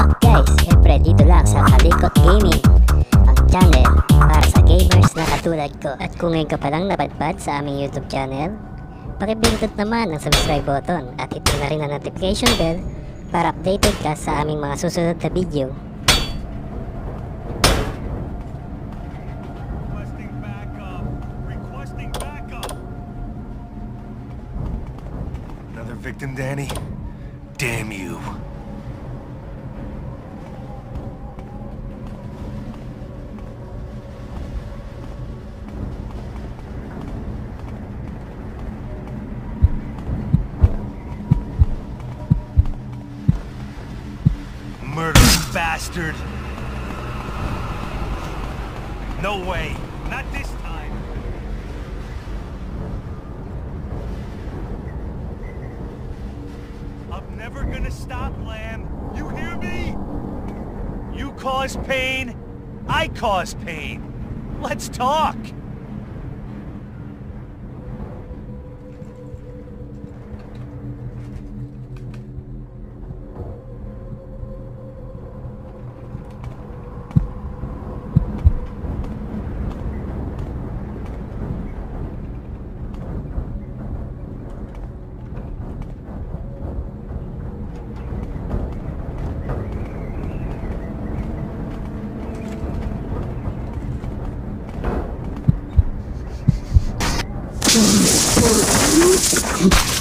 up guys? Siyempre dito lang sa Kalikot Gaming Ang channel para sa gamers na katulad ko At kung ngayon ka palang napadpad sa aming YouTube channel Pakipindot naman ang subscribe button At hit na rin ang notification bell Para updated ka sa aming mga susunod na video Requesting backup. Requesting backup. Another victim, Danny? Damn you. Bastard! No way! Not this time! I'm never gonna stop, Lamb! You hear me? You cause pain, I cause pain. Let's talk! Come on.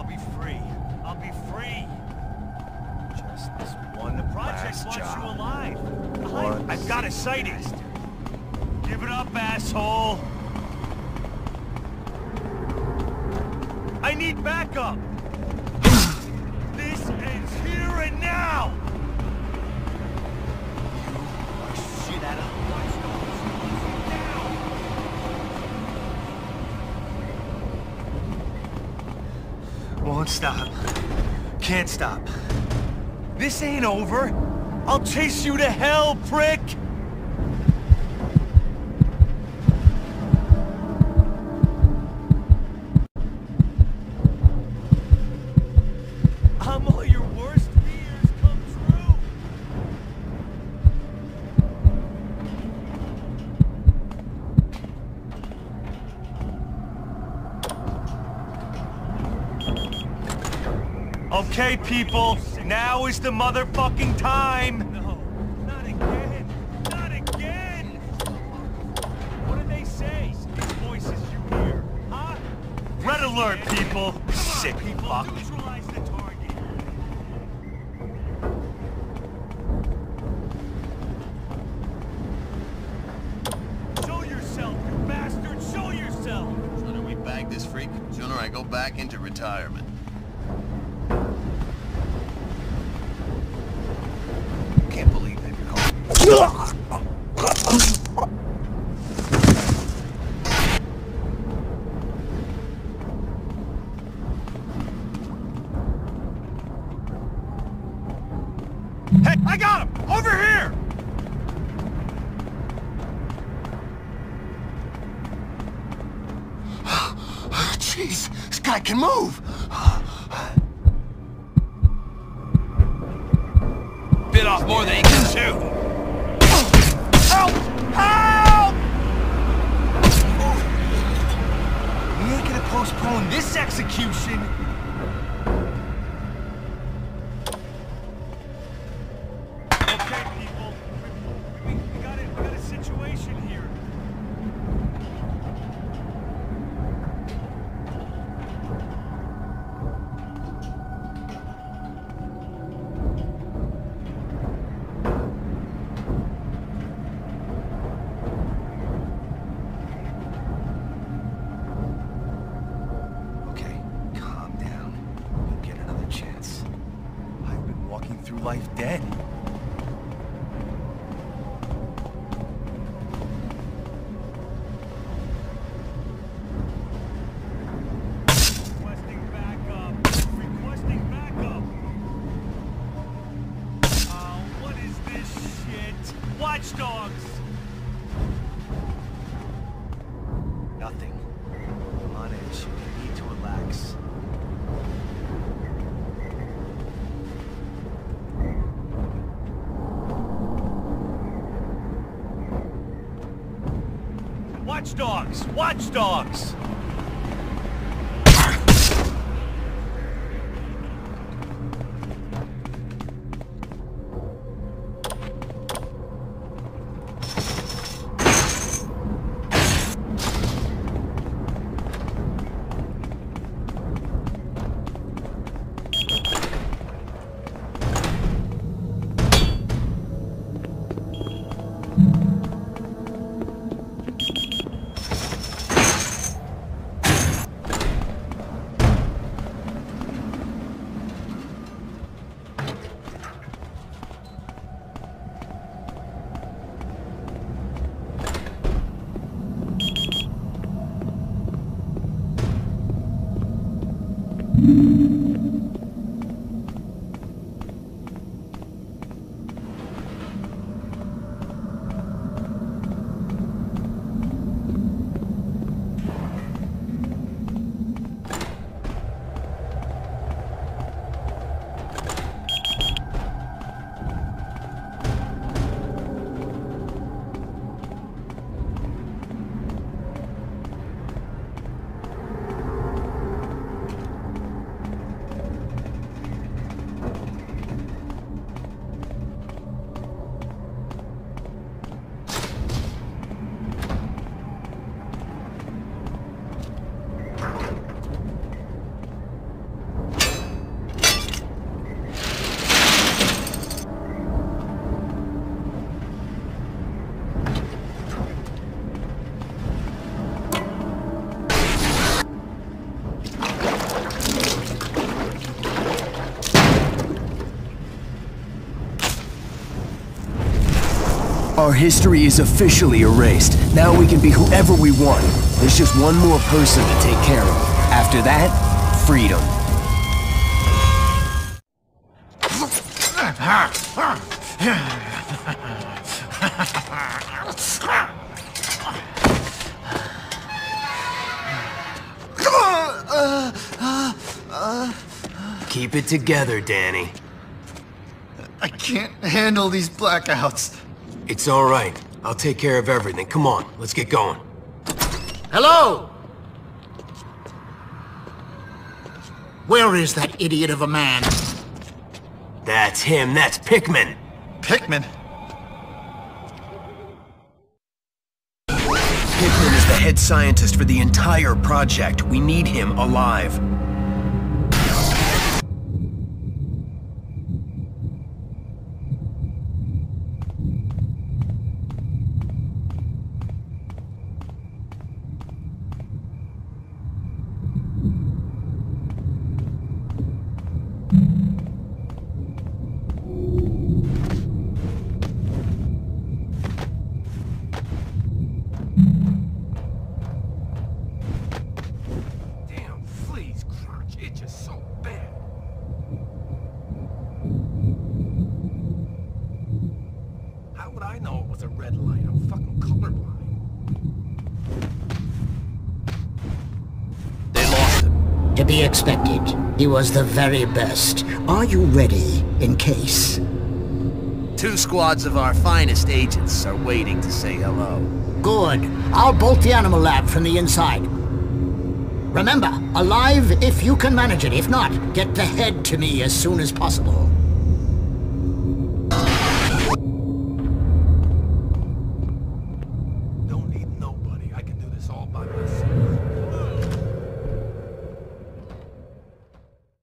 I'll be free. I'll be free. Just this one the project last wants job. you alive. One I've got a sighting. Give it up, asshole. I need backup. this ends here and now. Won't stop. Can't stop. This ain't over. I'll chase you to hell, prick! I'm all your worst fears come true! Okay, people, now is the motherfucking time! No, not again! Not again! What do they say? These voices you hear, huh? Red alert, people! Sick fuck! Neutralize the target! Show yourself, you bastard! Show yourself! Sooner we bag this freak, sooner I go back into retirement. Can't believe that you're calling. Hey, I got him! Over here! Jeez, this guy can move! Bit off more than he can chew! Postpone this execution! Watchdogs! Watchdogs! Our history is officially erased. Now we can be whoever we want. There's just one more person to take care of. After that, freedom. Keep it together, Danny. I can't handle these blackouts. It's all right. I'll take care of everything. Come on, let's get going. Hello? Where is that idiot of a man? That's him. That's Pickman. Pickman? Pickman is the head scientist for the entire project. We need him alive. Damn fleas, crunch itches so bad. How would I know it was a red light? I'm fucking colorblind. They lost him. To be expected. He was the very best. Are you ready, in case? Two squads of our finest agents are waiting to say hello. Good. I'll bolt the animal lab from the inside. Remember, alive if you can manage it. If not, get the head to me as soon as possible.